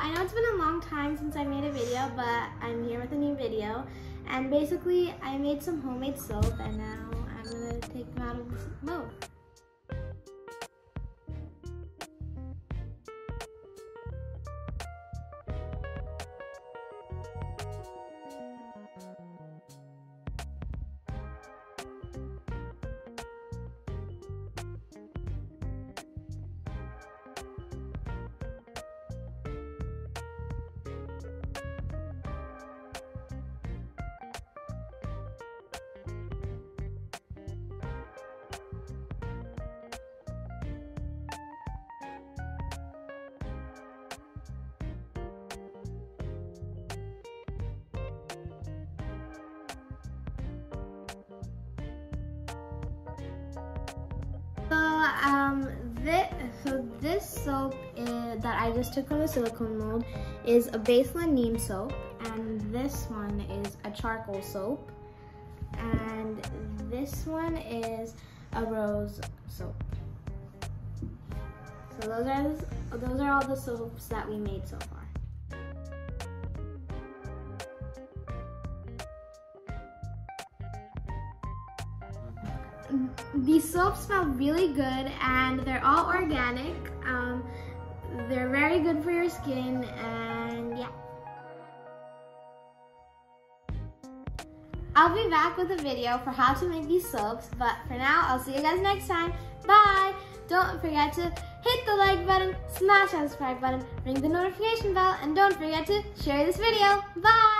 I know it's been a long time since I made a video, but I'm here with a new video. And basically, I made some homemade soap and now I'm gonna take them out of this mold. Um, this so this soap is, that I just took from the silicone mold is a Baseline neem soap, and this one is a charcoal soap, and this one is a rose soap. So those are those are all the soaps that we made so far. These soaps smell really good and they're all organic. Um, they're very good for your skin and yeah. I'll be back with a video for how to make these soaps, but for now, I'll see you guys next time. Bye! Don't forget to hit the like button, smash that subscribe button, ring the notification bell, and don't forget to share this video. Bye!